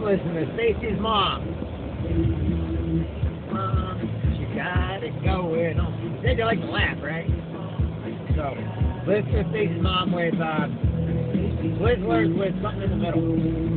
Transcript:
I'm listening to Stacy's mom. Mom, she got it going on. They you like to laugh, right? So, listen to Stacy's mom with uh, Twizzlers with something in the middle.